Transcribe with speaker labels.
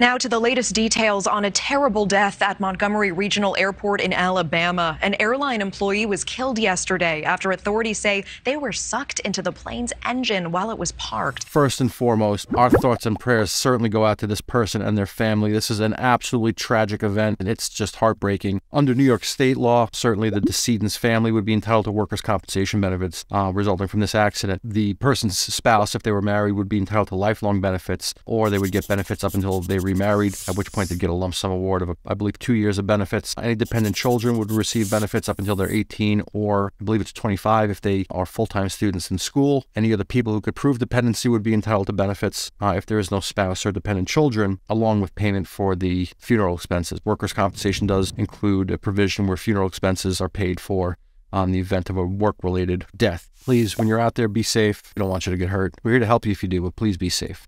Speaker 1: Now to the latest details on a terrible death at Montgomery Regional Airport in Alabama. An airline employee was killed yesterday after authorities say they were sucked into the plane's engine while it was parked.
Speaker 2: First and foremost, our thoughts and prayers certainly go out to this person and their family. This is an absolutely tragic event and it's just heartbreaking. Under New York state law, certainly the decedent's family would be entitled to workers' compensation benefits uh, resulting from this accident. The person's spouse, if they were married, would be entitled to lifelong benefits or they would get benefits up until they remarried, at which point they'd get a lump sum award of, I believe, two years of benefits. Any dependent children would receive benefits up until they're 18, or I believe it's 25 if they are full time students in school. Any other people who could prove dependency would be entitled to benefits uh, if there is no spouse or dependent children, along with payment for the funeral expenses. Workers' compensation does include a provision where funeral expenses are paid for on the event of a work related death. Please, when you're out there, be safe. We don't want you to get hurt. We're here to help you if you do, but please be safe.